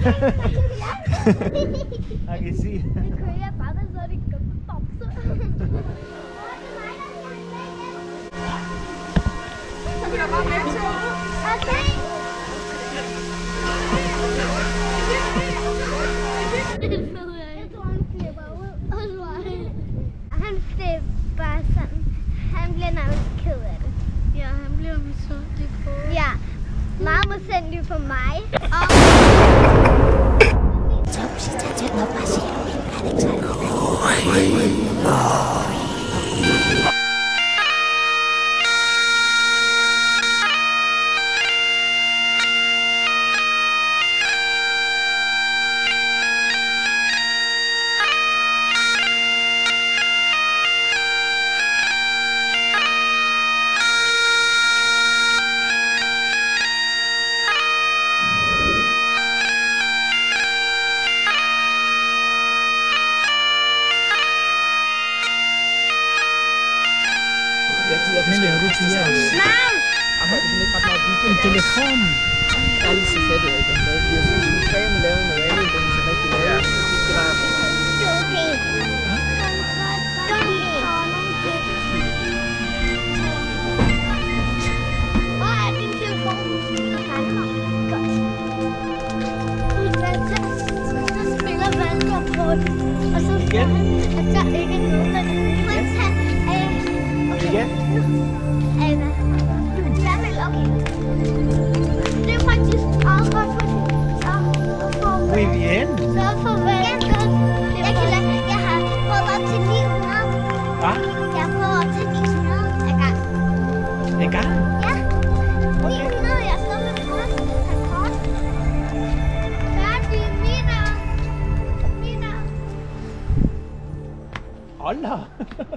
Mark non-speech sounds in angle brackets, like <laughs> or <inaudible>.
I can see. Bare, bare han Han flipper sådan. Han bliver nærmest ked af det. Ja, han bliver misundelig på. Ja. Meget misundelig på mig. Og 为了 Jeg gider Men laver du de her? arbejder som ikke ret meget video. En telefon. Jeg er lige så fedt, jeg ikke med. Jeg synes, vi skal lave noget andet, end så rigtig lavet. Jeg synes, det var det er okay. Nogen. Hvor er din telefon? Så spiller Valter på den. Og så siger han, at der ikke er noget, der kan tage okay. Det er faktisk meget godt, fordi så VPN? så jeg kan lade, jeg har prøvet op til 900. Hva? Jeg har prøvet op til 900 af gang. En gang? Ja. 900, jeg med rekord. Færdig, da. <laughs>